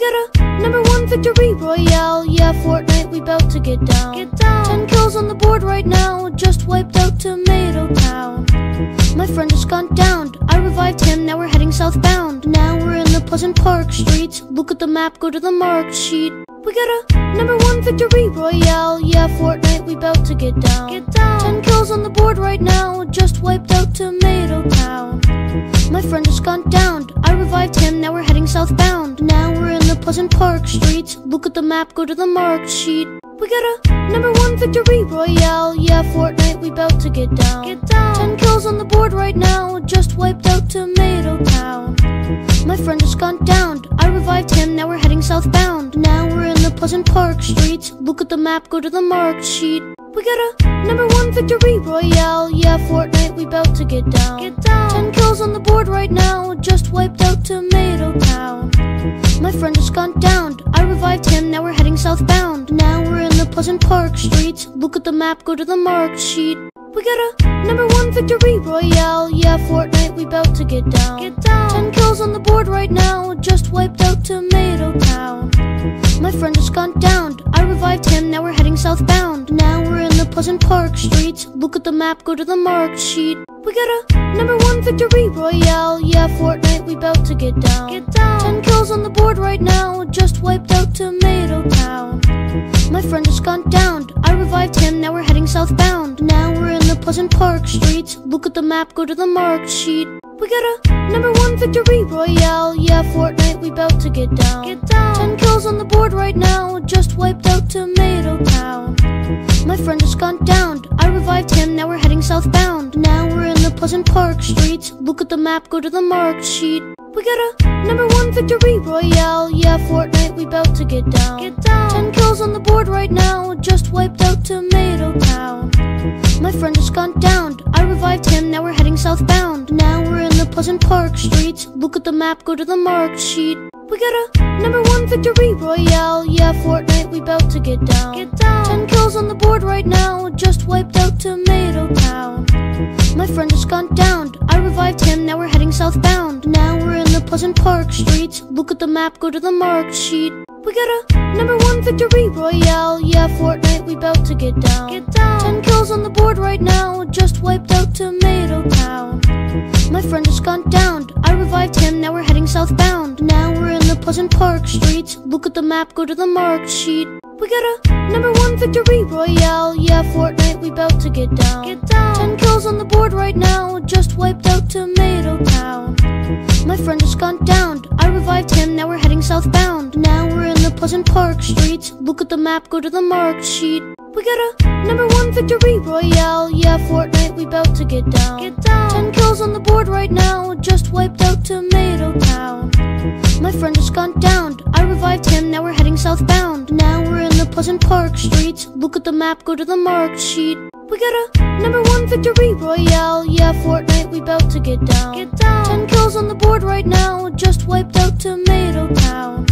got a number one victory royale. Yeah, Fortnite, we bout to get down. Get down. Ten kills on the board right now. Just wiped out Tomato Town. My friend just gone down. I revived him. Now we're heading southbound. Now we're in the Pleasant Park streets. Look at the map. Go to the mark sheet. We got a number one victory royale. Yeah, Fortnite, we bout to get down. Get down. Ten kills on the board right now. Just wiped out Tomato Town. My friend just gone down. I revived him. Now we're heading southbound. Now we're in the Pleasant Park streets. Look at the map. Go to the marked sheet. We got a number one victory royale. Yeah, Fortnite, we bout to get down. Get down. Ten kills on the board right now. Just wiped out Tomato Town. My friend just gone down. I revived him. Now we're heading southbound. Now we're in the Pleasant Park streets. Look at the map. Go to the marked sheet. We got a number one victory royale. Yeah, Fortnite, we bout to get down. Get down. Wiped out Tomato Town. My friend just gone down. I revived him. Now we're heading southbound. Now we're in the Pleasant Park streets. Look at the map. Go to the marked sheet. We got a number one victory royale. Yeah, Fortnite, we bout to get down. Get down. Ten kills on the board right now. Just wiped out Tomato Town. My friend just gone down. I revived him. Now we're heading southbound. Now we're in the Pleasant Park streets. Look at the map. Go to the marked sheet. We got a number one victory royale. Yeah, Fortnite, we bout to get down. Get down. Ten kills on the board right now. Just wiped out Tomato Town. My friend just gone down. I revived him. Now we're heading southbound. Now we're in the Pleasant Park streets. Look at the map. Go to the marked sheet. We got a number one victory royale. Yeah, Fortnite, we bout to get down. Get down. Ten kills on the board right now. Just wiped out Tomato Town. My friend just gone down. I revived him. Now we're heading southbound. Now we're in the Pleasant Park streets. Look at the map. Go to the marked sheet. We got a number one victory royale. Yeah, Fortnite, we bout to get down. Get down. Ten kills on the board right now. Just wiped out Tomato Town. My friend just gone down. I revived him. Now we're heading southbound. Now we're in the Pleasant Park streets. Look at the map. Go to the marked sheet. We got a number one victory royale. Yeah, Fortnite, we bout to get down. Get down. Ten kills on the board right now. Just wiped out Tomato Town. My friend just gone down. I revived him. Now we're heading southbound. Now we're in the Pleasant Park streets. Look at the map. Go to the marked sheet. We got a number one victory royale. Yeah, Fortnite, we bout to get down. Get down. Ten kills on the board right now. Just wiped out Tomato Town. My friend just gone down. I revived him. Now we're heading southbound. Now we're in the Pleasant Park streets. Look at the map. Go to the marked sheet. We got a number one victory royale. Yeah, Fortnite, we bout to get down. Get down. Ten kills on the board right now. Just wiped out Tomato Town. My friend just gone down. I revived him. Now we're heading southbound. Now we're in the Pleasant Park streets. Look at the map. Go to the marked sheet. We got a number one victory royale. Yeah, Fortnite, we bout to get down. Get down. Ten kills on the board right now. Just wiped out Tomato Town. My friend just gone down. I revived him. Now we're heading southbound. Now we're in the Pleasant Park streets. Look at the map. Go to the marked sheet. We got a number one victory royale. Yeah, Fortnite, we bout to get down. Get down. Ten kills on the board right now. Just wiped out Tomato Town.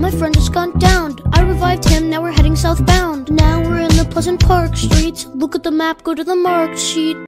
My friend just gone down. I revived him. Now we're heading southbound. Now we're in the Pleasant Park streets. Look at the map. Go to the marked sheet.